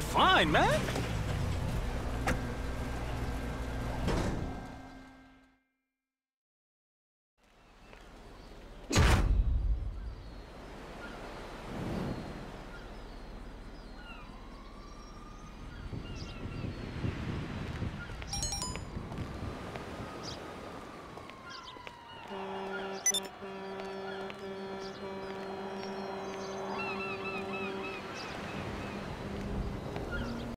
Fine, man.